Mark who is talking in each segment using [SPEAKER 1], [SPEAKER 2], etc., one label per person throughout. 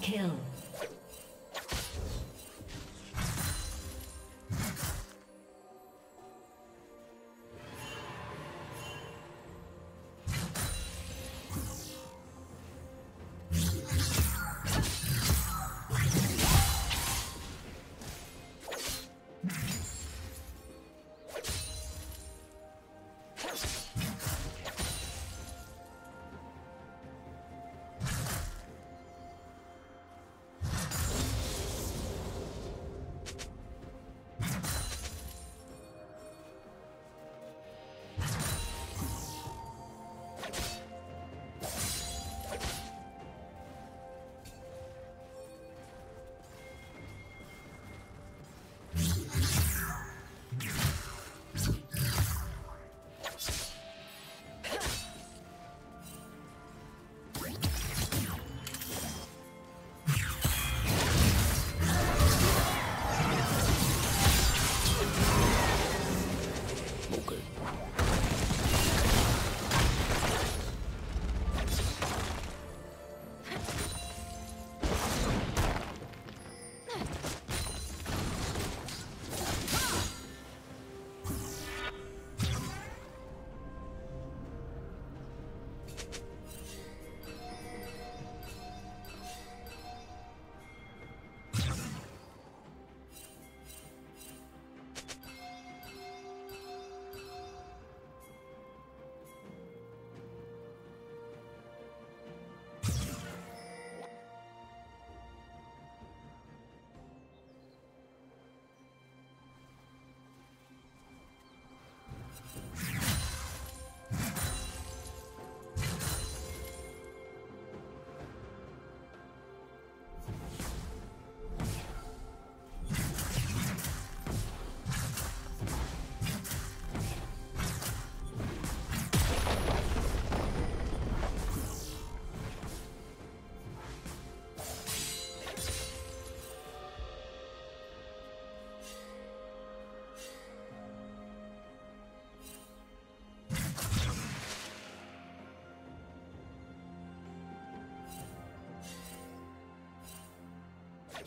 [SPEAKER 1] Kill.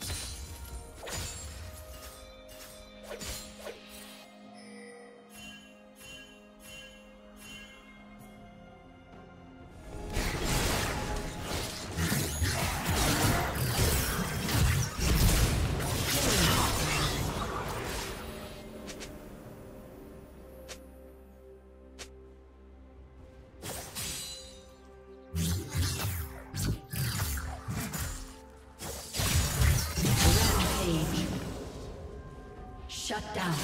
[SPEAKER 1] Shut down.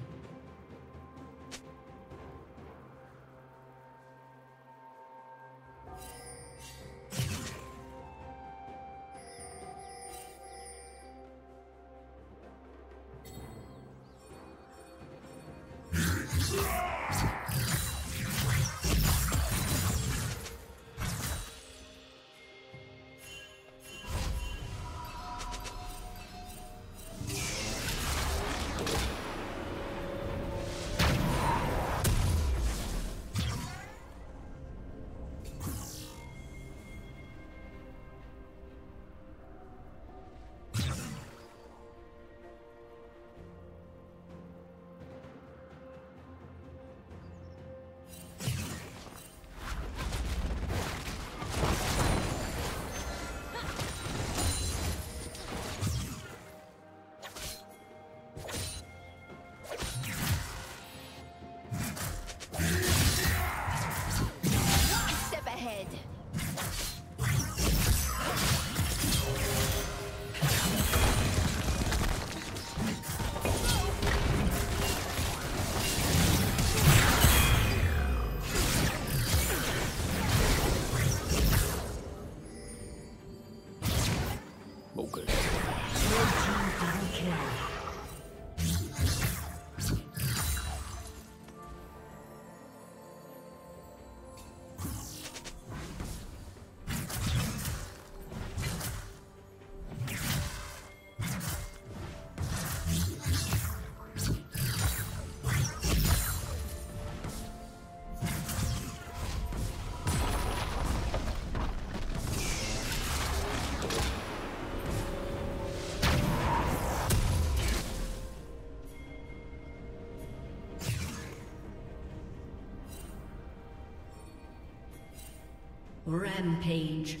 [SPEAKER 1] Rampage.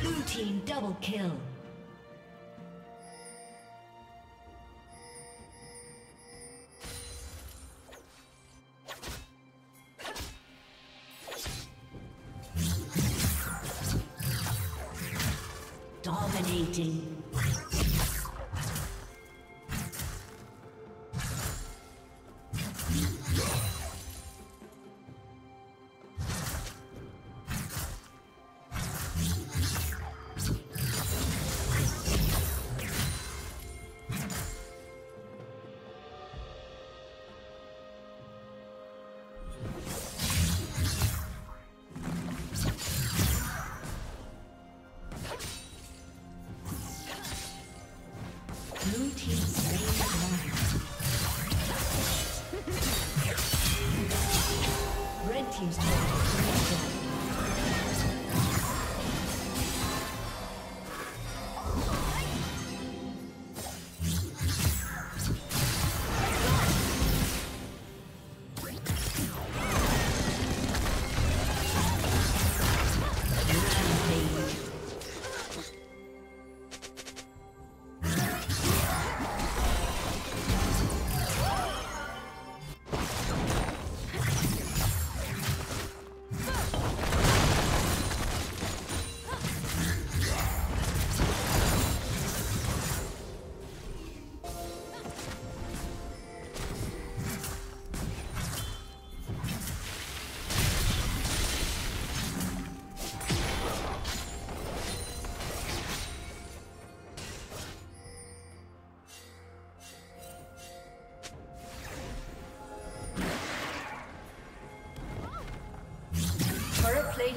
[SPEAKER 1] Blue team double kill. Dominating. team's turret.